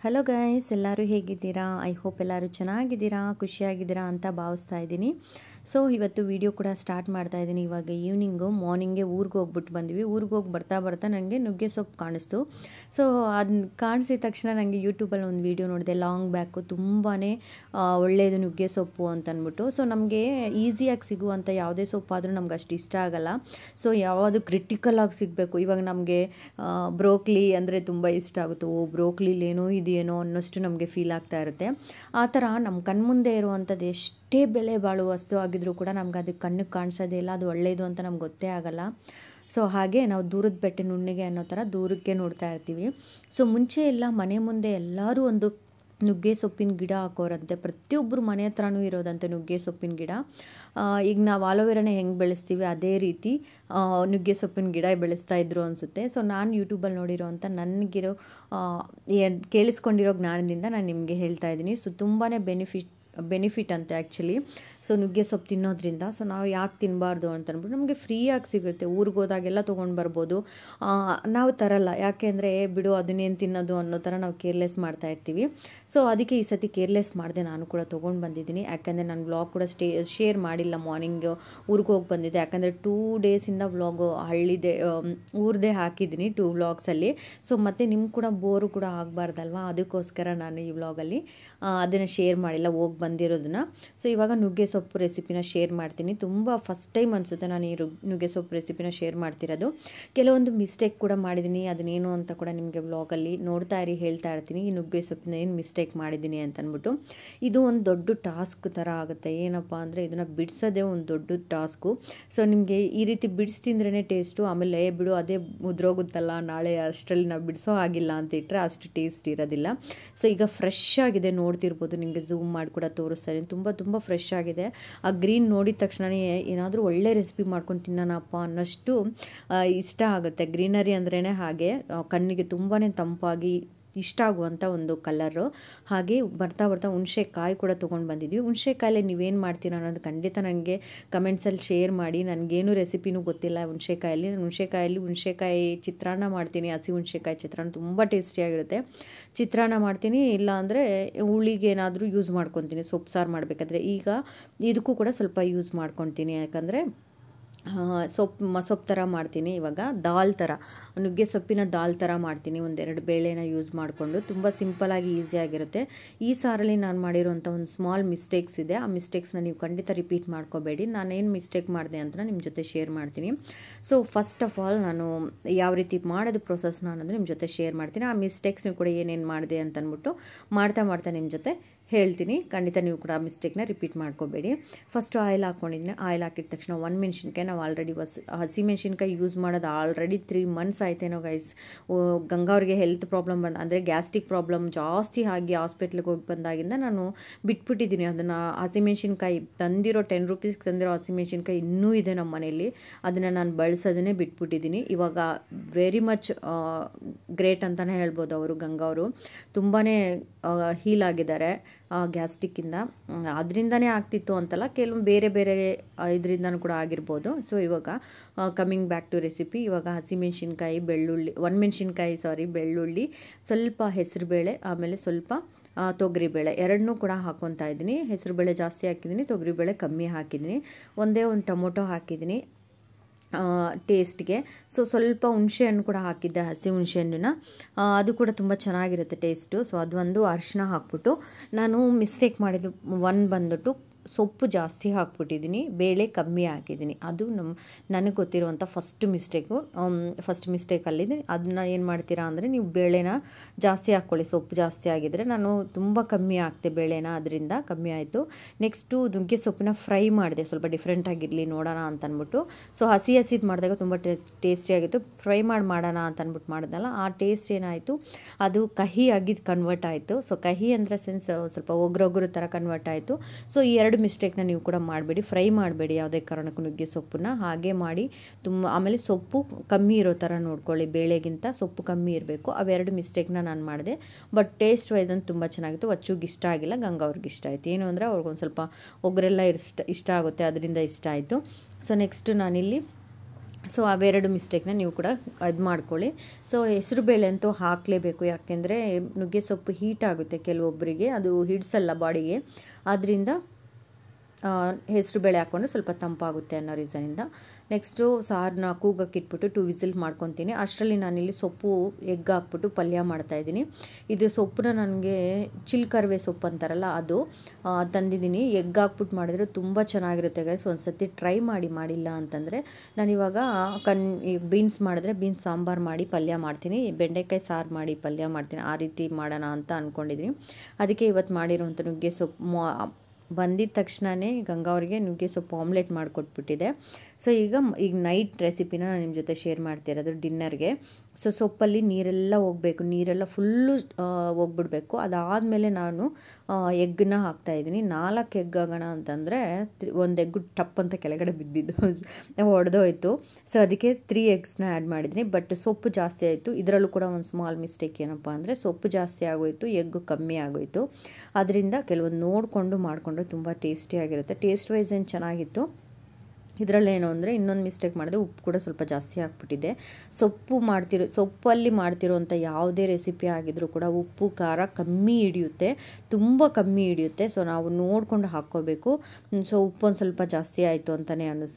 Hello guys ಎಲ್ಲರೂ ಹೇಗಿದ್ದೀರಾ? I hope ಎಲ್ಲರೂ ಚೆನ್ನಾಗಿದ್ದೀರಾ ಖುಷಿಯಾಗಿದ್ದೀರಾ ಅಂತ ಭಾವಿಸ್ತಾ ಇದ್ದೀನಿ. ಸೊ ಇವತ್ತು ವಿಡಿಯೋ ಕೂಡ ಸ್ಟಾರ್ಟ್ ಮಾಡ್ತಾ ಇದ್ದೀನಿ. ಇವಾಗ ಈವ್ನಿಂಗು ಮಾರ್ನಿಂಗೇ ಊರಿಗೆ ಹೋಗ್ಬಿಟ್ಟು ಬಂದ್ವಿ. ಊರಿಗೆ ಹೋಗಿ ಬರ್ತಾ ಬರ್ತಾ ನನಗೆ ನುಗ್ಗೆ ಸೊಪ್ಪು ಕಾಣಿಸ್ತು. ಸೊ ಅದನ್ನ ಕಾಣಿಸಿದ ತಕ್ಷಣ ನನಗೆ ಯೂಟ್ಯೂಬಲ್ಲಿ ಒಂದು ವೀಡಿಯೋ ನೋಡಿದೆ. ಲಾಂಗ್ ಬ್ಯಾಕು ತುಂಬಾ ಒಳ್ಳೆಯದು ನುಗ್ಗೆ ಸೊಪ್ಪು ಅಂತ ಸೊ ನಮಗೆ ಈಸಿಯಾಗಿ ಸಿಗುವಂಥ ಯಾವುದೇ ಸೊಪ್ಪಾದರೂ ನಮ್ಗೆ ಅಷ್ಟು ಇಷ್ಟ ಆಗಲ್ಲ. ಸೊ ಯಾವುದು ಕ್ರಿಟಿಕಲ್ ಆಗಿ ಸಿಗಬೇಕು. ಇವಾಗ ನಮಗೆ ಬ್ರೋಕ್ಲಿ ಅಂದರೆ ತುಂಬ ಇಷ್ಟ ಆಗುತ್ತೆ. ಓ ಬ್ರೋಕ್ಲಿಲೇನೋ ಇದೆಯೇನೋ ಅನ್ನೋಷ್ಟು ನಮಗೆ ಫೀಲ್ ಆಗ್ತಾ ಇರುತ್ತೆ. ಆ ಥರ ನಮ್ಮ ಕಣ್ಮುಂದೆ ಇರುವಂಥದ್ದು ಎಷ್ಟೇ ಬೆಲೆ ವಸ್ತು ಆಗಿದ್ರೂ ಕೂಡ ನಮ್ಗೆ ಅದಕ್ಕೆ ಕಣ್ಣಿಗೆ ಕಾಣಿಸೋದೇ ಇಲ್ಲ, ಅದು ಒಳ್ಳೆಯದು ಅಂತ ನಮ್ಗೆ ಗೊತ್ತೇ ಆಗಲ್ಲ. ಸೊ ಹಾಗೆ ನಾವು ದೂರದ ಬೆಟ್ಟ ನುಣ್ಣಿಗೆ ಅನ್ನೋ ಥರ ದೂರಕ್ಕೆ ನೋಡ್ತಾ ಇರ್ತೀವಿ. ಸೊ ಮುಂಚೆ ಎಲ್ಲ ಮನೆ ಮುಂದೆ ಎಲ್ಲರೂ ಒಂದು ನುಗ್ಗೆ ಸೊಪ್ಪಿನ ಗಿಡ ಹಾಕೋರಂತೆ. ಪ್ರತಿಯೊಬ್ಬರು ಮನೆ ಹತ್ರನೂ ಇರೋದಂತೆ ನುಗ್ಗೆ ಸೊಪ್ಪಿನ ಗಿಡ. ಈಗ ನಾವು ಆಲೋವೆರಾನ ಹೆಂಗೆ ಬೆಳೆಸ್ತೀವಿ, ಅದೇ ರೀತಿ ನುಗ್ಗೆ ಸೊಪ್ಪಿನ ಗಿಡ ಬೆಳೆಸ್ತಾ ಇದ್ರು ಅನಿಸುತ್ತೆ. ಸೊ ನಾನು ಯೂಟ್ಯೂಬಲ್ಲಿ ನೋಡಿರೋ ಅಂತ ನನಗಿರೋ ಕೇಳಿಸ್ಕೊಂಡಿರೋ ಜ್ಞಾನದಿಂದ ನಾನು ನಿಮಗೆ ಹೇಳ್ತಾ ಇದ್ದೀನಿ. ಸೊ ತುಂಬಾ ಬೆನಿಫಿಟ್ ಬೆನಿಫಿಟ್ ಅಂತೆ ಆ್ಯಕ್ಚುಲಿ ಸೊ ನುಗ್ಗೆ ಸೊಪ್ಪು ತಿನ್ನೋದ್ರಿಂದ ಸೊ ನಾವು ಯಾಕೆ ತಿನ್ನಬಾರ್ದು ಅಂತ ಅಂದ್ಬಿಟ್ಟು ನಮಗೆ ಫ್ರೀಯಾಗಿ ಸಿಗುತ್ತೆ. ಊರಿಗೆ ಹೋದಾಗೆಲ್ಲ ತೊಗೊಂಡು ಬರ್ಬೋದು. ನಾವು ತರಲ್ಲ. ಯಾಕೆಂದರೆ ಬಿಡು, ಅದನ್ನೇನು ತಿನ್ನೋದು ಅನ್ನೋ ಥರ ನಾವು ಕೇರ್ಲೆಸ್ ಮಾಡ್ತಾ ಇರ್ತೀವಿ. ಸೊ ಅದಕ್ಕೆ ಈ ಸತಿ ಕೇರ್ಲೆಸ್ ಮಾಡಿದೆ ನಾನು ಕೂಡ ತೊಗೊಂಡು ಬಂದಿದ್ದೀನಿ. ಯಾಕೆಂದರೆ ನಾನು ವ್ಲಾಗ್ ಕೂಡ ಸ್ಟೇ ಶೇರ್ ಮಾಡಿಲ್ಲ ಮಾರ್ನಿಂಗ್ ಊರಿಗೆ ಹೋಗಿ ಬಂದಿದ್ದೆ. ಯಾಕಂದರೆ ಟೂ ಡೇಸಿಂದ ವ್ಲಾಗು ಹಳ್ಳಿದೆ ಊರದೇ ಹಾಕಿದ್ದೀನಿ ಟೂ ವ್ಲಾಗ್ಸಲ್ಲಿ ಸೊ ಮತ್ತು ನಿಮ್ಗೆ ಕೂಡ ಬೋರು ಕೂಡ ಆಗಬಾರ್ದಲ್ವ? ಅದಕ್ಕೋಸ್ಕರ ನಾನು ಈ ವ್ಲಾಗಲ್ಲಿ ಅದನ್ನು ಶೇರ್ ಮಾಡಿಲ್ಲ, ಹೋಗಿ ಬಂದಿರೋದನ್ನ. ಸೊ ಇವಾಗ ನುಗ್ಗೆ ಸೊಪ್ಪು ರೆಸಿಪಿನ ಶೇರ್ ಮಾಡ್ತೀನಿ. ತುಂಬ ಫಸ್ಟ್ ಟೈಮ್ ಅನಿಸುತ್ತೆ ನಾನು ಈ ನುಗ್ಗೆ ಸೊಪ್ಪು ರೆಸಿಪಿನ ಶೇರ್ ಮಾಡ್ತಿರೋದು. ಕೆಲವೊಂದು ಮಿಸ್ಟೇಕ್ ಕೂಡ ಮಾಡಿದ್ದೀನಿ ಅದನ್ನೇನು ಅಂತ ಕೂಡ ನಿಮಗೆ ವ್ಲಾಗಲ್ಲಿ ನೋಡ್ತಾ ಇರಿ, ಹೇಳ್ತಾ ಇರ್ತೀನಿ. ಈ ನುಗ್ಗೆ ಸೊಪ್ಪಿನ ಏನು ಮಿಸ್ಟೇಕ್ ಮಾಡಿದ್ದೀನಿ ಅಂತ ಅಂದ್ಬಿಟ್ಟು ಇದು ಒಂದು ದೊಡ್ಡ ಟಾಸ್ಕ್ ಥರ ಆಗುತ್ತೆ. ಏನಪ್ಪ ಅಂದರೆ ಇದನ್ನು ಬಿಡಿಸೋದೇ ಒಂದು ದೊಡ್ಡ ಟಾಸ್ಕು ಸೊ ನಿಮಗೆ ಈ ರೀತಿ ಬಿಡಿಸಿ ತಿಂದ್ರೇ ಟೇಸ್ಟು ಆಮೇಲೆ ಬಿಡು, ಅದೇ ಮುದ್ರೋಗುತ್ತಲ್ಲ, ನಾಳೆ ಅಷ್ಟರಲ್ಲಿ ನಾವು ಬಿಡಿಸೋ ಆಗಿಲ್ಲ ಅಂತ ಇಟ್ಟರೆ ಅಷ್ಟು ಟೇಸ್ಟ್ ಇರೋದಿಲ್ಲ. ಸೊ ಈಗ ಫ್ರೆಶ್ ಆಗಿದೆ, ನೋಡ್ತಿರ್ಬೋದು. ನಿಮಗೆ ಝೂಮ್ ಮಾಡಿ ಕೂಡ ತೋರಿಸ್ತಾ ಇದ್ದೀನಿ. ತುಂಬ ತುಂಬ ಫ್ರೆಶ್ ಆಗಿದೆ. ಆ ಗ್ರೀನ್ ನೋಡಿದ ತಕ್ಷಣವೇ ಏನಾದರೂ ಒಳ್ಳೆ ರೆಸಿಪಿ ಮಾಡ್ಕೊಂಡು ತಿನ್ನೋಣಪ್ಪ ಅನ್ನೋಷ್ಟು ಇಷ್ಟ ಆಗುತ್ತೆ. ಗ್ರೀನರಿ ಅಂದ್ರೇ ಹಾಗೆ ಕಣ್ಣಿಗೆ ತುಂಬಾ ತಂಪಾಗಿ ಇಷ್ಟ ಆಗುವಂಥ ಒಂದು ಕಲರು ಹಾಗೆ ಬರ್ತಾ ಬರ್ತಾ ಹುಣಸೆಕಾಯಿ ಕೂಡ ತೊಗೊಂಡು ಬಂದಿದ್ವಿ. ಹುಣಸೆಕಾಯಲ್ಲಿ ನೀವೇನು ಮಾಡ್ತೀರಾ ಅನ್ನೋದು ಖಂಡಿತ ನನಗೆ ಕಮೆಂಟ್ಸಲ್ಲಿ ಶೇರ್ ಮಾಡಿ. ನನಗೇನು ರೆಸಿಪಿನೂ ಗೊತ್ತಿಲ್ಲ ಹುಣಸೆಕಾಯಲ್ಲಿ. ನಾನು ಹುಣಸೆಕಾಯಲ್ಲಿ ಹುಣಸೆಕಾಯಿ ಚಿತ್ರಾನ್ನ ಮಾಡ್ತೀನಿ. ಹಸಿ ಹುಣಸೆಕಾಯಿ ಚಿತ್ರಾನ್ನ ತುಂಬ ಟೇಸ್ಟಿಯಾಗಿರುತ್ತೆ ಚಿತ್ರಾನ್ನ ಮಾಡ್ತೀನಿ. ಇಲ್ಲ ಅಂದರೆ ಹುಳಿಗೆ ಏನಾದರೂ ಯೂಸ್ ಮಾಡ್ಕೊತೀನಿ. ಸೊಪ್ಪು ಸಾರು ಮಾಡಬೇಕಾದ್ರೆ. ಈಗ ಇದಕ್ಕೂ ಕೂಡ ಸ್ವಲ್ಪ ಯೂಸ್ ಮಾಡ್ಕೊತೀನಿ. ಯಾಕಂದರೆ ಸೊಪ್ಪು ಸೊಪ್ಪು ಥರ ಮಾಡ್ತೀನಿ ಇವಾಗ. ದಾಲ್ ಥರ ನುಗ್ಗೆ ಸೊಪ್ಪಿನ ದಾಲ್ ಥರ ಮಾಡ್ತೀನಿ. ಒಂದೆರಡು ಬೇಳೆನ ಯೂಸ್ ಮಾಡಿಕೊಂಡು. ತುಂಬ ಸಿಂಪಲಾಗಿ ಈಸಿಯಾಗಿರುತ್ತೆ ಈ ಸಾರಲ್ಲಿ ನಾನು ಮಾಡಿರೋಂಥ ಒಂದು ಸ್ಮಾಲ್ ಮಿಸ್ಟೇಕ್ಸ್ ಇದೆ. ಆ ಮಿಸ್ಟೇಕ್ಸ್ನ ನೀವು ಖಂಡಿತ ರಿಪೀಟ್ ಮಾಡ್ಕೋಬೇಡಿ. ನಾನೇನು ಮಿಸ್ಟೇಕ್ ಮಾಡಿದೆ ಅಂತ ನಿಮ್ಮ ಜೊತೆ ಶೇರ್ ಮಾಡ್ತೀನಿ. ಸೊ ಫಸ್ಟ್ ಆಫ್ ಆಲ್ ನಾನು ಯಾವ ರೀತಿ ಮಾಡೋದು ಪ್ರೊಸೆಸ್ನ ಅನ್ನೋದು ನಿಮ್ಮ ಜೊತೆ ಶೇರ್ ಮಾಡ್ತೀನಿ. ಆ ಮಿಸ್ಟೇಕ್ಸ್ ನೀವು ಕೂಡ ಏನೇನು ಮಾಡಿದೆ ಅಂತಂದ್ಬಿಟ್ಟು ಮಾಡ್ತಾ ಮಾಡ್ತಾ ನಿಮ್ಮ ಜೊತೆ ಹೇಳ್ತೀನಿ. ಖಂಡಿತ ನೀವು ಕೂಡ ಮಿಸ್ಟೇಕ್ನ ರಿಪೀಟ್ ಮಾಡ್ಕೋಬೇಡಿ. ಫಸ್ಟು ಆಯಿಲ್ ಹಾಕ್ಕೊಂಡಿದ್ದೀನಿ ಆಯಿಲ್ ಹಾಕಿದ ತಕ್ಷಣ ಒನ್ ಮೆಣಸಿನ್ಕಾಯಿ ನಾವು ಆಲ್ರೆಡಿ ಹೊಸ, ಹಸಿ ಮೆಣಸಿನ್ಕಾಯಿ ಯೂಸ್ ಮಾಡೋದು ಆಲ್ರೆಡಿ ತ್ರೀ ಮಂತ್ಸ್ ಆಯ್ತೇನೋ ಗೈಸ್ ಗಂಗಾವ್ರಿಗೆ ಹೆಲ್ತ್ ಪ್ರಾಬ್ಲಮ್ ಬಂದ, ಅಂದರೆ ಗ್ಯಾಸ್ಟ್ರಿಕ್ ಪ್ರಾಬ್ಲಮ್ ಜಾಸ್ತಿ ಆಗಿ ಹಾಸ್ಪಿಟ್ಲಿಗೆ ಹೋಗಿ ಬಂದಾಗಿಂದ ನಾನು ಬಿಟ್ಬಿಟ್ಟಿದ್ದೀನಿ. ಅದನ್ನು ಹಸಿಮೆಣ್ಸಿನ್ಕಾಯಿ ತಂದಿರೋ ಟೆನ್ ರುಪೀಸ್ಗೆ ತಂದಿರೋ ಹಸಿಮೆಣ್ಸಿನ್ಕಾಯಿ ಇನ್ನೂ ಇದೆ ನಮ್ಮ ಮನೆಯಲ್ಲಿ. ಅದನ್ನು ನಾನು ಬಳಸೋದನ್ನೇ ಬಿಟ್ಬಿಟ್ಟಿದ್ದೀನಿ. ಇವಾಗ ವೆರಿ ಮಚ್ ಗ್ರೇಟ್ ಅಂತಲೇ ಹೇಳ್ಬೋದು ಅವರು ಗಂಗಾ ಅವರು. ತುಂಬಾ ಹೀಲ್ ಆಗಿದ್ದಾರೆ. ಗ್ಯಾಸ್ಟಿಕ್ಕಿಂದ. ಅದರಿಂದನೇ ಆಗ್ತಿತ್ತು ಅಂತಲ್ಲ ಕೆಲವು ಬೇರೆ ಬೇರೆ ಇದರಿಂದನೂ ಕೂಡ ಆಗಿರ್ಬೋದು. ಸೊ ಇವಾಗ ಕಮ್ಮಿಂಗ್ ಬ್ಯಾಕ್ ಟು ರೆಸಿಪಿ ಇವಾಗ ಹಸಿಮೆಣ್ಸಿನ್ಕಾಯಿ, ಬೆಳ್ಳುಳ್ಳಿ, ಒಣಮೆಣ್ಸಿನ್ಕಾಯಿ ಸಾರಿ ಬೆಳ್ಳುಳ್ಳಿ, ಸ್ವಲ್ಪ ಹೆಸರುಬೇಳೆ, ಆಮೇಲೆ ಸ್ವಲ್ಪ ತೊಗರಿಬೇಳೆ ಎರಡನ್ನೂ ಕೂಡ ಹಾಕೊತಾ ಇದ್ದೀನಿ. ಹೆಸರುಬೇಳೆ ಜಾಸ್ತಿ ಹಾಕಿದ್ದೀನಿ, ತೊಗರಿಬೇಳೆ ಕಮ್ಮಿ ಹಾಕಿದ್ದೀನಿ. ಒಂದೇ ಒಂದು ಟೊಮೊಟೊ ಹಾಕಿದ್ದೀನಿ. ಟೇಸ್ಟ್ಗೆ ಸೊ ಸ್ವಲ್ಪ ಹುಣಸೆ ಹಣ್ಣು ಕೂಡ ಹಾಕಿದ್ದೆ, ಹಸಿ ಹುಣಸೆ ಹಣ್ಣನ್ನ ಅದು ಕೂಡ ತುಂಬ ಚೆನ್ನಾಗಿರುತ್ತೆ ಟೇಸ್ಟು ಸೊ ಅದೊಂದು ಅರಿಶಿನ ಹಾಕ್ಬಿಟ್ಟು ನಾನು ಮಿಸ್ಟೇಕ್ ಮಾಡಿದ್ದು ಒಂದು ಬಂದ್ಬಿಟ್ಟು ಸೊಪ್ಪು ಜಾಸ್ತಿ ಹಾಕ್ಬಿಟ್ಟಿದ್ದೀನಿ, ಬೇಳೆ ಕಮ್ಮಿ ಹಾಕಿದ್ದೀನಿ. ಅದು ನಮ್ಮ ನನಗೆ ಗೊತ್ತಿರುವಂಥ ಫಸ್ಟ್ ಮಿಸ್ಟೇಕು ಫಸ್ಟ್ ಮಿಸ್ಟೇಕ್ ಅಲ್ಲಿದೆ ಅದನ್ನ ಏನು ಮಾಡ್ತೀರಾ ಅಂದರೆ ನೀವು ಬೇಳೆನ ಜಾಸ್ತಿ ಹಾಕ್ಕೊಳ್ಳಿ, ಸೊಪ್ಪು ಜಾಸ್ತಿ ಆಗಿದ್ದರೆ ನಾನು ತುಂಬ ಕಮ್ಮಿ ಹಾಕ್ತೆ ಬೇಳೆನ, ಅದರಿಂದ ಕಮ್ಮಿ ಆಯಿತು. ನೆಕ್ಸ್ಟು ನುಗ್ಗೆ ಸೊಪ್ಪನ್ನ ಫ್ರೈ ಮಾಡಿದೆ, ಸ್ವಲ್ಪ ಡಿಫ್ರೆಂಟ್ ಆಗಿರಲಿ, ನೋಡೋಣ ಅಂತ ಅಂದ್ಬಿಟ್ಟು ಸೊ ಹಸಿ ಹಸಿದು ಮಾಡಿದಾಗ ತುಂಬ ಟೇಸ್ಟಿಯಾಗಿತ್ತು ಫ್ರೈ ಮಾಡಿ, ಮಾಡೋಣ ಅಂತ ಅಂದ್ಬಿಟ್ಟು ಮಾಡಿದ್ನಲ್ಲ, ಆ ಟೇಸ್ಟ್ ಏನಾಯಿತು? ಅದು ಕಹಿ ಆಗಿದ್ದು ಕನ್ವರ್ಟ್ ಆಯಿತು. ಸೊ ಕಹಿ ಅಂದರೆ ಸೆನ್ಸ್ ಸ್ವಲ್ಪ ಒಗ್ರೊಗ್ರು ಥರ ಕನ್ವರ್ಟ್ ಆಯಿತು. ಸೊ ಈ ಎರಡು ಮಿಸ್ಟೇಕ್ನ ನೀವು ಕೂಡ ಮಾಡಬೇಡಿ. ಫ್ರೈ ಮಾಡಬೇಡಿ ಯಾವುದೇ ಕಾರಣಕ್ಕೂ ನುಗ್ಗೆ ಸೊಪ್ಪನ್ನು. ಹಾಗೆ ಮಾಡಿ ತುಂಬ, ಆಮೇಲೆ ಸೊಪ್ಪು ಕಮ್ಮಿ ಇರೋ ಥರ ನೋಡ್ಕೊಳ್ಳಿ. ಬೇಳೆಗಿಂತ ಸೊಪ್ಪು ಕಮ್ಮಿ ಇರಬೇಕು. ಅವೆರಡು ಮಿಸ್ಟೇಕ್ನ ನಾನು ಮಾಡಿದೆ. ಬಟ್ ಟೇಸ್ಟ್ ವೈಸ್ ಅಂತ ತುಂಬ ಚೆನ್ನಾಗಿತ್ತು. ಅಚ್ಚುಗೆ ಇಷ್ಟ ಆಗಿಲ್ಲ. ಗಂಗಾ ಅವ್ರಿಗೆ ಇಷ್ಟ ಆಯಿತು. ಏನು ಅಂದರೆ ಅವ್ರಿಗೊಂದು ಸ್ವಲ್ಪ ಒಗ್ಗರೆಲ್ಲ ಇಷ್ಟ ಇಷ್ಟ ಆಗುತ್ತೆ. ಅದರಿಂದ ಇಷ್ಟ ಆಯಿತು. ಸೊ ನೆಕ್ಸ್ಟ್ ನಾನಿಲ್ಲಿ ಸೊ ಅವೆರಡು ಮಿಸ್ಟೇಕ್ನ ನೀವು ಕೂಡ ಇದು ಮಾಡ್ಕೊಳ್ಳಿ. ಸೊ ಹೆಸರು ಬೇಳೆ ಅಂತೂ ಹಾಕಲೇಬೇಕು. ಯಾಕೆಂದರೆ ನುಗ್ಗೆ ಸೊಪ್ಪು ಹೀಟ್ ಆಗುತ್ತೆ ಕೆಲವೊಬ್ಬರಿಗೆ. ಅದು ಹಿಡಿಸಲ್ಲ ಬಾಡಿಗೆ. ಆದ್ದರಿಂದ ಹೆಸರು ಬೇಳೆ ಹಾಕ್ಕೊಂಡು ಸ್ವಲ್ಪ ತಂಪಾಗುತ್ತೆ ಅನ್ನೋ ರೀಸನಿಂದ ನೆಕ್ಸ್ಟು ಸಾರನ್ನ ಕೂಗಕ್ಕೆ ಇಟ್ಬಿಟ್ಟು ಟು ವಿಸಿಲ್ ಮಾಡ್ಕೊತೀನಿ. ಅಷ್ಟರಲ್ಲಿ ನಾನಿಲ್ಲಿ ಸೊಪ್ಪು, ಎಗ್ ಹಾಕ್ಬಿಟ್ಟು ಪಲ್ಯ ಮಾಡ್ತಾಯಿದ್ದೀನಿ ಇದು ಸೊಪ್ಪನ್ನ ನನಗೆ ಚಿಲ್ಕರ್ವೆ ಸೊಪ್ಪು ಅಂತಾರಲ್ಲ ಅದು ತಂದಿದ್ದೀನಿ. ಎಗ್ ಹಾಕ್ಬಿಟ್ಟು ಮಾಡಿದ್ರೆ ತುಂಬ ಚೆನ್ನಾಗಿರುತ್ತೆ ಗೈಸ್ ಒಂದು ಸತಿ ಟ್ರೈ ಮಾಡಿ, ಮಾಡಿಲ್ಲ ಅಂತಂದರೆ ನಾನಿವಾಗ ಕನ್ ಬೀನ್ಸ್ ಮಾಡಿದ್ರೆ ಬೀನ್ಸ್ ಸಾಂಬಾರು ಮಾಡಿ ಪಲ್ಯ ಮಾಡ್ತೀನಿ. ಬೆಂಡೆಕಾಯಿ ಸಾರು ಮಾಡಿ ಪಲ್ಯ ಮಾಡ್ತೀನಿ. ಆ ರೀತಿ ಮಾಡೋಣ ಅಂತ ಅಂದ್ಕೊಂಡಿದ್ದೀನಿ ಅದಕ್ಕೆ ಇವತ್ತು ಮಾಡಿರೋಂಥ ನುಗ್ಗೆ ಸೊಪ್ಪು ಬಂದಿದ ತಕ್ಷಣವೇ ಗಂಗಾವ್ರಿಗೆ ನುಗ್ಗೆ ಸೊಪ್ಪು ಆಮ್ಲೆಟ್ ಮಾಡಿಕೊಟ್ಬಿಟ್ಟಿದೆ. ಸೊ ಈಗ ಈಗ ನೈಟ್ ರೆಸಿಪಿನ ನಾನು ನಿಮ್ಮ ಜೊತೆ ಶೇರ್ ಮಾಡ್ತಿರೋದು ಡಿನ್ನರ್ಗೆ ಸೊ ಸೊಪ್ಪಲ್ಲಿ ನೀರೆಲ್ಲ ಹೋಗಬೇಕು. ನೀರೆಲ್ಲ ಫುಲ್ಲು ಹೋಗ್ಬಿಡ್ಬೇಕು. ಅದಾದಮೇಲೆ ನಾನು ಎಗ್ಗನ್ನ ಹಾಕ್ತಾಯಿದ್ದೀನಿ ನಾಲ್ಕು ಎಗ್ ಆಗೋಣ ಅಂತಂದರೆ ಒಂದು ಎಗ್ಗು ಟಪ್ ಅಂತ ಕೆಳಗಡೆ ಬಿದ್ದಿದ್ದು. ಹೊಡೆದೋಯ್ತು ಸೊ ಅದಕ್ಕೆ ತ್ರೀ ಎಗ್ಸ್ನ ಆ್ಯಡ್ ಮಾಡಿದ್ದೀನಿ. ಬಟ್ ಸೊಪ್ಪು ಜಾಸ್ತಿ ಆಯಿತು. ಇದರಲ್ಲೂ ಕೂಡ ಒಂದು ಸ್ಮಾಲ್ ಮಿಸ್ಟೇಕ್ ಏನಪ್ಪ ಅಂದರೆ ಸೊಪ್ಪು ಜಾಸ್ತಿ ಆಗೋಯಿತು ಎಗ್ ಕಮ್ಮಿ ಆಗೋಯಿತು. ಅದರಿಂದ ಕೆಲವೊಂದು ನೋಡಿಕೊಂಡು ಮಾಡಿಕೊಂಡ್ರೆ ತುಂಬ ಟೇಸ್ಟಿಯಾಗಿರುತ್ತೆ ಟೇಸ್ಟ್ ವೈಸ್ ಏನು ಚೆನ್ನಾಗಿತ್ತು? ಇದರಲ್ಲೇನು ಅಂದರೆ ಇನ್ನೊಂದು ಮಿಸ್ಟೇಕ್ ಮಾಡಿದೆ ಉಪ್ಪು ಕೂಡ ಸ್ವಲ್ಪ ಜಾಸ್ತಿ ಹಾಕ್ಬಿಟ್ಟಿದೆ ಸೊಪ್ಪು ಮಾಡ್ತಿರೋ, ಸೊಪ್ಪಲ್ಲಿ ಮಾಡ್ತಿರೋಂಥ ಯಾವುದೇ ರೆಸಿಪಿ ಆಗಿದ್ರೂ ಕೂಡ ಉಪ್ಪು, ಖಾರ ಕಮ್ಮಿ ಹಿಡಿಯುತ್ತೆ. ತುಂಬ ಕಮ್ಮಿ ಹಿಡಿಯುತ್ತೆ. ಸೊ ನಾವು ನೋಡಿಕೊಂಡು ಹಾಕ್ಕೋಬೇಕು. ಸೊ ಉಪ್ಪು ಒಂದು ಸ್ವಲ್ಪ ಜಾಸ್ತಿ ಆಯಿತು ಅಂತಲೇ ಅನಿಸ್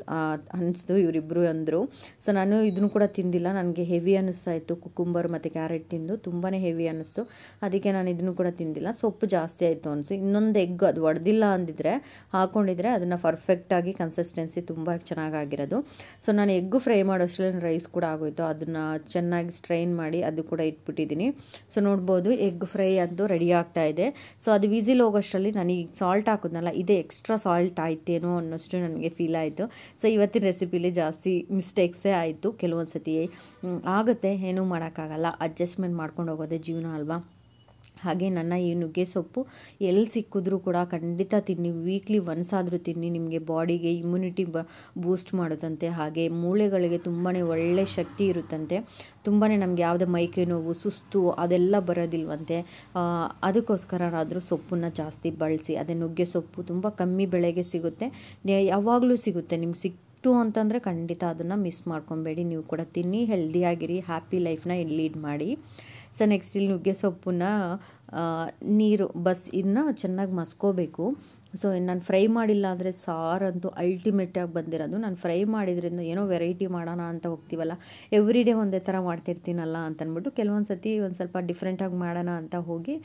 ಅನ್ನಿಸ್ತು ಇವರಿಬ್ಬರು ಅಂದರು. ಸೊ ನಾನು ಇದನ್ನು ಕೂಡ ತಿಂದಿಲ್ಲ. ನನಗೆ ಹೆವಿ ಅನ್ನಿಸ್ತಾ ಇತ್ತು. ಕುಕುಂಬರ್ ಮತ್ತು ಕ್ಯಾರೆಟ್ ತಿಂದು ತುಂಬಾ ಹೆವಿ ಅನ್ನಿಸ್ತು ಅದಕ್ಕೆ ನಾನು ಇದನ್ನು ಕೂಡ ತಿಂದಿಲ್ಲ. ಸೊಪ್ಪು ಜಾಸ್ತಿ ಆಯಿತು ಅನಿಸು. ಇನ್ನೊಂದು ಎಗ್ ಅದು ಒಡೆದಿಲ್ಲ ಅಂದಿದ್ರೆ ಹಾಕ್ಕೊಂಡಿದ್ರೆ ಅದನ್ನು ಪರ್ಫೆಕ್ಟಾಗಿ ಕನ್ಸಿಸ್ಟೆನ್ಸಿ ತುಂಬ ಚೆನ್ನಾಗಾಗಿರೋದು. ಸೊ ನಾನು ಎಗ್ಗು ಫ್ರೈ ಮಾಡೋಷ್ಟರಲ್ಲಿ ರೈಸ್ ಕೂಡ ಆಗೋಯ್ತು. ಅದನ್ನು ಚೆನ್ನಾಗಿ ಸ್ಟ್ರೈನ್ ಮಾಡಿ ಅದು ಕೂಡ ಇಟ್ಬಿಟ್ಟಿದ್ದೀನಿ. ಸೊ ನೋಡ್ಬೋದು ಎಗ್ ಫ್ರೈ ಅಂತೂ ರೆಡಿ ಆಗ್ತಾ ಇದೆ. ಸೊ ಅದು ವಿಸಿಲ್ ಹೋಗೋಷ್ಟರಲ್ಲಿ ನನಗೆ ಸಾಲ್ಟ್ ಹಾಕಿದ್ನಲ್ಲ, ಇದೇ ಎಕ್ಸ್ಟ್ರಾ ಸಾಲ್ಟ್ ಆಯ್ತೇನೋ ಅನ್ನೋಷ್ಟು ನನಗೆ ಫೀಲ್ ಆಯಿತು. ಸೊ ಇವತ್ತಿನ ರೆಸಿಪಿಲಿ ಜಾಸ್ತಿ ಮಿಸ್ಟೇಕ್ಸೇ ಆಯಿತು. ಕೆಲವೊಂದು ಸತಿ ಆಗುತ್ತೆ. ಏನೂ ಮಾಡೋಕ್ಕಾಗಲ್ಲ. ಅಡ್ಜಸ್ಟ್ಮೆಂಟ್ ಮಾಡ್ಕೊಂಡು ಹೋಗೋದೇ ಜೀವನ ಅಲ್ವಾ? ಹಾಗೆ ನನ್ನ ಈ ನುಗ್ಗೆ ಸೊಪ್ಪು ಎಲ್ಲಿ ಸಿಕ್ಕಿದ್ರೂ ಕೂಡ ಖಂಡಿತ ತಿನ್ನಿ ವೀಕ್ಲಿ ಒನ್ಸ್ ಆದರೂ ತಿನ್ನಿ, ನಿಮಗೆ ಬಾಡಿಗೆ ಇಮ್ಯುನಿಟಿ ಬ ಬೂಸ್ಟ್ ಮಾಡುತ್ತಂತೆ. ಹಾಗೆ ಮೂಳೆಗಳಿಗೆ ತುಂಬಾ ಒಳ್ಳೆ ಶಕ್ತಿ ಇರುತ್ತಂತೆ. ತುಂಬಾ ನಮಗೆ ಯಾವುದೇ ಮೈಕೈ ನೋವು, ಸುಸ್ತು ಅದೆಲ್ಲ ಬರೋದಿಲ್ವಂತೆ. ಅದಕ್ಕೋಸ್ಕರನಾದರೂ ಸೊಪ್ಪನ್ನು ಜಾಸ್ತಿ ಬಳಸಿ, ಅದೇ ನುಗ್ಗೆ ಸೊಪ್ಪು ತುಂಬ ಕಮ್ಮಿ ಬೆಳೆಗೆ ಸಿಗುತ್ತೆ. ಯಾವಾಗಲೂ ಸಿಗುತ್ತೆ, ನಿಮ್ಗೆ ಸಿಕ್ ಇತ್ತು ಅಂತಂದರೆ ಖಂಡಿತ ಅದನ್ನು ಮಿಸ್ ಮಾಡ್ಕೊಬೇಡಿ. ನೀವು ಕೂಡ ತಿನ್ನಿ ಹೆಲ್ದಿಯಾಗಿರಿ ಹ್ಯಾಪಿ ಲೈಫ್ನ ಲೀಡ್ ಮಾಡಿ. ಸೊ ನೆಕ್ಸ್ಟ್ ಇಲ್ಲಿ ನುಗ್ಗೆ ಸೊಪ್ಪನ್ನ ನೀರು, ಬಸ್, ಇದನ್ನ ಚೆನ್ನಾಗಿ ಮಸ್ಕೋಬೇಕು. ಸೊ ನಾನು ಫ್ರೈ ಮಾಡಿಲ್ಲ ಅಂದರೆ ಸಾರಂತೂ ಅಲ್ಟಿಮೇಟಾಗಿ ಬಂದಿರೋದು. ನಾನು ಫ್ರೈ ಮಾಡಿದ್ರಿಂದ ಏನೋ ವೆರೈಟಿ ಮಾಡೋಣ ಅಂತ ಹೋಗ್ತೀವಲ್ಲ ಎವ್ರಿ ಡೇ ಒಂದೇ ಥರ ಮಾಡ್ತಿರ್ತೀನಲ್ಲ ಅಂತ ಅಂದ್ಬಿಟ್ಟು ಕೆಲವೊಂದು ಸತಿ ಒಂದು ಸ್ವಲ್ಪ ಡಿಫ್ರೆಂಟಾಗಿ ಮಾಡೋಣ ಅಂತ ಹೋಗಿ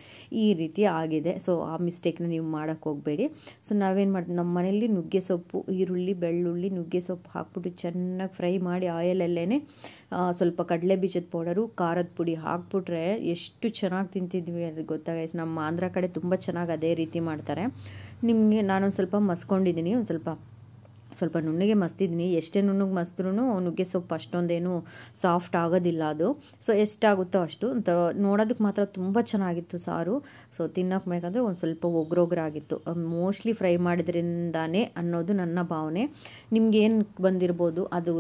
ಈ ರೀತಿ ಆಗಿದೆ. ಸೊ ಆ ಮಿಸ್ಟೇಕ್ನ ನೀವು ಮಾಡೋಕ್ಕೆ ಹೋಗಬೇಡಿ. ಸೊ ನಾವೇನು ಮಾಡ್ತೀವಿ ನಮ್ಮ ಮನೆಯಲ್ಲಿ ನುಗ್ಗೆ ಸೊಪ್ಪು, ಈರುಳ್ಳಿ, ಬೆಳ್ಳುಳ್ಳಿ, ನುಗ್ಗೆ ಸೊಪ್ಪು ಹಾಕ್ಬಿಟ್ಟು ಚೆನ್ನಾಗಿ ಫ್ರೈ ಮಾಡಿ ಆಯಲಲ್ಲೇ ಸ್ವಲ್ಪ ಕಡಲೆ ಬೀಜದ ಪೌಡರು ಖಾರದ ಪುಡಿ ಹಾಕ್ಬಿಟ್ರೆ ಎಷ್ಟು ಚೆನ್ನಾಗಿ ತಿಂತಿದ್ವಿ ಅದು ಗೊತ್ತಾಗೈಸ್ ನಮ್ಮ ಆಂಧ್ರ ಕಡೆ ತುಂಬ ಚೆನ್ನಾಗಿ ಅದೇ ರೀತಿ ಮಾಡ್ತಾರೆ. ನಿಮಗೆ ನಾನೊಂದು ಸ್ವಲ್ಪ ಮಸ್ಕೊಂಡಿದ್ದೀನಿ ಒಂದು ಸ್ವಲ್ಪ ಸ್ವಲ್ಪ ನುಣ್ಣಗೆ ಮಸ್ತಿದ್ದೀನಿ ಎಷ್ಟೇ ನುಣ್ಣಗೆ ಮಸ್ತ್ರೂ ನುಗ್ಗೆ ಸೊಪ್ಪು ಅಷ್ಟೊಂದೇನು ಸಾಫ್ಟ್ ಆಗೋದಿಲ್ಲ ಅದು. ಸೊ ಎಷ್ಟಾಗುತ್ತೋ ಅಷ್ಟು. ನೋಡೋದಕ್ಕೆ ಮಾತ್ರ ತುಂಬ ಚೆನ್ನಾಗಿತ್ತು ಸಾರು. ಸೊ ತಿನ್ನೋಕೆ ಬೇಕಾದರೆ ಒಂದು ಸ್ವಲ್ಪ ಒಗ್ರೊಗ್ರಾಗಿತ್ತು. ಮೋಸ್ಟ್ಲಿ ಫ್ರೈ ಮಾಡಿದ್ರಿಂದಾನೇ ಅನ್ನೋದು ನನ್ನ ಭಾವನೆ. ನಿಮ್ಗೇನು ಬಂದಿರ್ಬೋದು, ಅದು,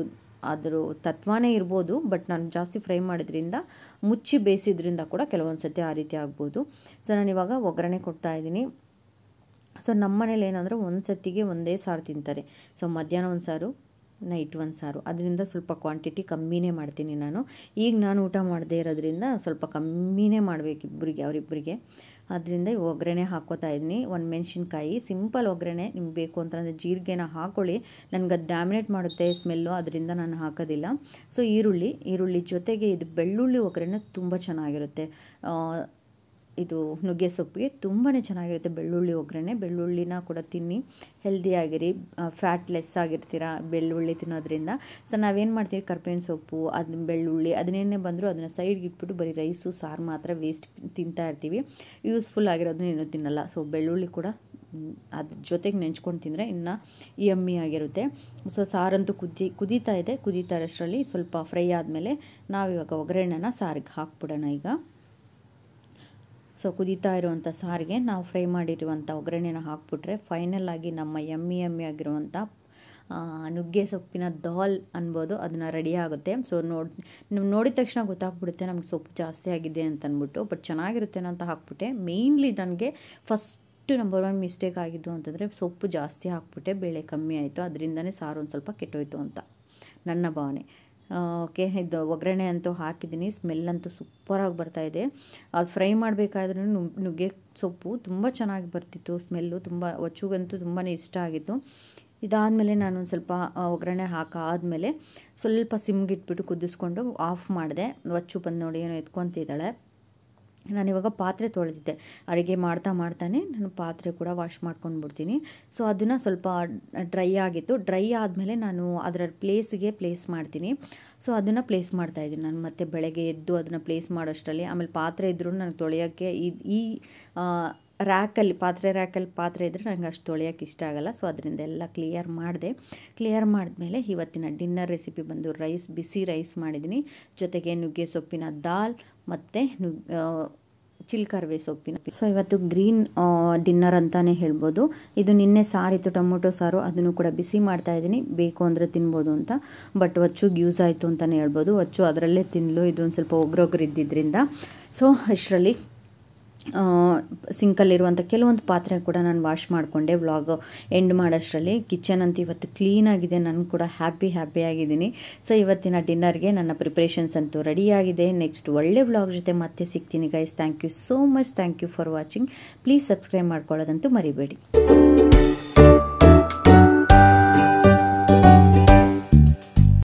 ಅದರ ತತ್ವಾನೇ ಇರ್ಬೋದು, ಬಟ್ ನಾನು ಜಾಸ್ತಿ ಫ್ರೈ ಮಾಡಿದ್ರಿಂದ, ಮುಚ್ಚಿ ಬೇಯಿಸಿದ್ರಿಂದ ಕೂಡ ಕೆಲವೊಂದು ಸತಿ ಆ ರೀತಿ ಆಗ್ಬೋದು. ಸೊ ನಾನು ಇವಾಗ ಒಗ್ಗರಣೆ ಕೊಡ್ತಾಯಿದ್ದೀನಿ ಸೊ ನಮ್ಮ ಮನೇಲಿ ಏನಂದರೆ ಒಂದು ಸತಿಗೆ ಒಂದೇ ಸಾರು ತಿಂತಾರೆ. ಸೊ ಮಧ್ಯಾಹ್ನ ಒಂದು ಸಾರು ನೈಟ್ ಒಂದು ಸಾರು. ಅದರಿಂದ ಸ್ವಲ್ಪ ಕ್ವಾಂಟಿಟಿ ಕಮ್ಮಿನೇ ಮಾಡ್ತೀನಿ ನಾನು. ಈಗ ನಾನು ಊಟ ಮಾಡದೇ ಇರೋದ್ರಿಂದ ಸ್ವಲ್ಪ ಕಮ್ಮಿನೇ ಮಾಡಬೇಕು ಇಬ್ಬರಿಗೆ ಅವರಿಬ್ಬರಿಗೆ ಅದರಿಂದ ಒಗ್ಗರಣೆ ಹಾಕೋತಾ ಇದ್ದೀನಿ. ಒಂದು ಮೆಣಸಿನ್ಕಾಯಿ ಸಿಂಪಲ್ ಒಗ್ಗರಣೆ ನಿಮ್ಗೆ ಬೇಕು ಅಂತಂದರೆ ಜೀರಿಗೆನ ಹಾಕೊಳ್ಳಿ. ನನಗೆ ಅದು ಡ್ಯಾಮಿನೇಟ್ ಮಾಡುತ್ತೆ ಸ್ಮೆಲ್ಲು ಅದರಿಂದ ನಾನು ಹಾಕೋದಿಲ್ಲ. ಸೊ ಈರುಳ್ಳಿ ಈರುಳ್ಳಿ ಜೊತೆಗೆ ಇದು ಬೆಳ್ಳುಳ್ಳಿ ಒಗ್ಗರಣೆ ತುಂಬ ಚೆನ್ನಾಗಿರುತ್ತೆ. ಇದು ನುಗ್ಗೆ ಸೊಪ್ಪಿಗೆ ತುಂಬಾ ಚೆನ್ನಾಗಿರುತ್ತೆ. ಬೆಳ್ಳುಳ್ಳಿ ಒಗ್ಗರಣೆ, ಬೆಳ್ಳುಳ್ಳಿನ ಕೂಡ ತಿನ್ನಿ. ಹೆಲ್ದಿಯಾಗಿರಿ ಫ್ಯಾಟ್ ಲೆಸ್ ಆಗಿರ್ತೀರ ಬೆಳ್ಳುಳ್ಳಿ ತಿನ್ನೋದ್ರಿಂದ. ಸೊ ನಾವೇನು ಮಾಡ್ತೀವಿ? ಕರ್ಬೇವಿನ ಸೊಪ್ಪು ಅದನ್ನ ಬೆಳ್ಳುಳ್ಳಿ, ಅದನ್ನೇನೇ ಬಂದರೂ ಅದನ್ನು ಸೈಡ್ಗೆ ಇಟ್ಬಿಟ್ಟು ಬರೀ ರೈಸು ಸಾರು ಮಾತ್ರ ವೇಸ್ಟ್ ತಿಂತಾ ಇರ್ತೀವಿ. ಯೂಸ್ಫುಲ್ ಆಗಿರೋದನ್ನ ಏನೂ ತಿನ್ನಲ್ಲ. ಸೊ ಬೆಳ್ಳುಳ್ಳಿ ಕೂಡ ಅದ್ರ ಜೊತೆಗೆ ನೆಂಚ್ಕೊಂಡು ತಿಂದರೆ ಇನ್ನು ಯಮ್ಮಿ ಆಗಿರುತ್ತೆ. ಸೊ ಸಾರಂತೂ ಕುದಿ, ಕುದೀತಾ ಇದೆ. ಕುದೀತಾ ಇರೋಷ್ಟರಲ್ಲಿ ಸ್ವಲ್ಪ ಫ್ರೈ ಆದಮೇಲೆ ನಾವಿವಾಗ ಒಗ್ಗರಣೆನ ಸಾರಿಗೆ ಹಾಕ್ಬಿಡೋಣ ಈಗ. ಸೊ ಕುದೀತಾ ಇರುವಂಥ ಸಾರಿಗೆ, ನಾವು ಫ್ರೈ ಮಾಡಿರುವಂಥ ಒಗ್ಗರಣೆನ ಹಾಕ್ಬಿಟ್ರೆ ಫೈನಲ್ ಆಗಿ ನಮ್ಮ ಎಮ್ಮಿ ಎಮ್ಮಿ ಆಗಿರುವಂಥ ನುಗ್ಗೆ ಸೊಪ್ಪಿನ ದಾಲ್ ಅನ್ಬೋದು ಅದನ್ನು ರೆಡಿ ಆಗುತ್ತೆ. ಸೊ ನೋಡಿ ನೀವು ನೋಡಿದ ತಕ್ಷಣ ಗೊತ್ತಾಗ್ಬಿಡುತ್ತೆ ನಮ್ಗೆ ಸೊಪ್ಪು ಜಾಸ್ತಿ ಆಗಿದೆ ಅಂತ ಅಂದ್ಬಿಟ್ಟು ಬಟ್ ಚೆನ್ನಾಗಿರುತ್ತೆ ಅಂತ ಹಾಕ್ಬಿಟ್ಟೆ. ಮೇಯ್ನ್ಲಿ ನನಗೆ ಫಸ್ಟ್ ನಂಬರ್ ಒನ್ ಮಿಸ್ಟೇಕ್ ಆಗಿದ್ದು ಅಂತಂದರೆ ಸೊಪ್ಪು ಜಾಸ್ತಿ ಹಾಕ್ಬಿಟ್ಟೆ, ಬೇಳೆ ಕಮ್ಮಿ ಆಯಿತು, ಅದರಿಂದನೇ ಸಾರು ಒಂದು ಸ್ವಲ್ಪ ಕೆಟ್ಟೋಯ್ತು ಅಂತ ನನ್ನ ಭಾವನೆ. ಓಕೆ, ಇದು ಒಗ್ಗರಣೆ ಅಂತೂ ಹಾಕಿದ್ದೀನಿ. ಸ್ಮೆಲ್ ಅಂತೂ ಸೂಪರಾಗಿ ಬರ್ತಾಯಿದೆ ಅದು ಫ್ರೈ ಮಾಡಬೇಕಾದ್ರೂ ನುಗ್ಗೆ ಸೊಪ್ಪು ತುಂಬ ಚೆನ್ನಾಗಿ ಬರ್ತಿತ್ತು. ಸ್ಮೆಲ್ಲು ತುಂಬ, ಒಚ್ಚುಗಂತೂ ತುಂಬಾ ಇಷ್ಟ ಆಗಿತ್ತು. ಇದಾದಮೇಲೆ ನಾನು ಸ್ವಲ್ಪ ಒಗ್ಗರಣೆ ಹಾಕಾದಮೇಲೆ ಸ್ವಲ್ಪ ಸಿಮ್ಗಿಟ್ಬಿಟ್ಟು ಕುದಿಸ್ಕೊಂಡು ಆಫ್ ಮಾಡಿದೆ. ಒಚ್ಚು ಬಂದು ನೋಡಿ ಏನೋ ಎತ್ಕೊತಿದ್ದಾಳೆ. ನಾನಿವಾಗ ಪಾತ್ರೆ ತೊಳೆದಿದ್ದೆ. ಅಡುಗೆ ಮಾಡ್ತಾ ಮಾಡ್ತಾನೆ ನಾನು ಪಾತ್ರೆ ಕೂಡ ವಾಶ್ ಮಾಡ್ಕೊಂಡು ಬಿಡ್ತೀನಿ. ಸೊ ಅದನ್ನು ಸ್ವಲ್ಪ ಡ್ರೈ ಆಗಿತ್ತು. ಡ್ರೈ ಆದಮೇಲೆ ನಾನು ಅದರ ಪ್ಲೇಸ್ಗೆ ಪ್ಲೇಸ್ ಮಾಡ್ತೀನಿ. ಸೊ ಅದನ್ನು ಪ್ಲೇಸ್ ಮಾಡ್ತಾ ಇದ್ದೀನಿ. ನಾನು ಮತ್ತೆ ಬೆಳಗ್ಗೆ ಎದ್ದು ಅದನ್ನು ಪ್ಲೇಸ್ ಮಾಡೋಷ್ಟರಲ್ಲಿ. ಆಮೇಲೆ ಪಾತ್ರೆ ಇದ್ದರೂ ನನಗೆ ತೊಳೆಯೋಕ್ಕೆ ಈ ಈ ರ್ಯಾಕಲ್ಲಿ ಪಾತ್ರೆ ರ್ಯಾಕಲ್ಲಿ ಪಾತ್ರೆ ಇದ್ದರೆ ನನಗೆ ಅಷ್ಟು ತೊಳೆಯೋಕ್ಕೆ ಇಷ್ಟ ಆಗಲ್ಲ. ಸೊ ಅದರಿಂದ ಎಲ್ಲ ಕ್ಲಿಯರ್ ಮಾಡಿದೆ. ಕ್ಲಿಯರ್ ಮಾಡಿದ್ಮೇಲೆ ಇವತ್ತಿನ ಡಿನ್ನರ್ ರೆಸಿಪಿ ಬಂದು ರೈಸ್ ಬಿಸಿ ರೈಸ್ ಮಾಡಿದ್ದೀನಿ. ಜೊತೆಗೆ ನುಗ್ಗೆ ಸೊಪ್ಪಿನ ದಾಲ್ ಮತ್ತು ನುಗ್ ಚಿಲ್ಕರ್ವೆ ಸೊಪ್ಪಿನ ಸೊ ಇವತ್ತು ಗ್ರೀನ್ ಡಿನ್ನರ್ ಅಂತಲೇ ಹೇಳ್ಬೋದು. ಇದು ನಿನ್ನೆ ಸಾರಿತ್ತು ಟೊಮೊಟೊ ಸಾರು, ಅದನ್ನು ಕೂಡ ಬಿಸಿ ಮಾಡ್ತಾ ಇದ್ದೀನಿ. ಬೇಕು ಅಂದರೆ ತಿನ್ಬೋದು ಅಂತ. ಬಟ್ ಒಚ್ಚುಗೆ ಯೂಸ್ ಆಯಿತು ಅಂತಲೇ ಹೇಳ್ಬೋದು. ಒಚ್ಚು ಅದರಲ್ಲೇ ತಿನ್ನಲು ಇದೊಂದು ಸ್ವಲ್ಪ ಒಗ್ರೊಗ್ರು ಇದ್ದಿದ್ದರಿಂದ ಸೊ ಅಷ್ಟರಲ್ಲಿ ಸಿಂಕಲ್ಲಿರುವಂಥ ಕೆಲವೊಂದು ಪಾತ್ರೆ ಕೂಡ ನಾನು ವಾಶ್ ಮಾಡಿಕೊಂಡೆ ವ್ಲಾಗ್ ಎಂಡ್ ಮಾಡೋಷ್ಟರಲ್ಲಿ. ಕಿಚನ್ ಅಂತ ಇವತ್ತು ಕ್ಲೀನಾಗಿದೆ ನಾನು ಕೂಡ ಹ್ಯಾಪಿ ಹ್ಯಾಪಿ ಆಗಿದ್ದೀನಿ. ಸೊ ಇವತ್ತಿನ ಡಿನ್ನರ್ಗೆ ನನ್ನ ಪ್ರಿಪ್ರೇಷನ್ಸ್ ಅಂತೂ ರೆಡಿಯಾಗಿದೆ ನೆಕ್ಸ್ಟ್ ಒಳ್ಳೆ ವ್ಲಾಗ್ ಜೊತೆ ಮತ್ತೆ ಸಿಗ್ತೀನಿ guys thank you so much thank you for watching please subscribe ಮಾಡ್ಕೊಳ್ಳೋದಂತೂ ಮರಿಬೇಡಿ.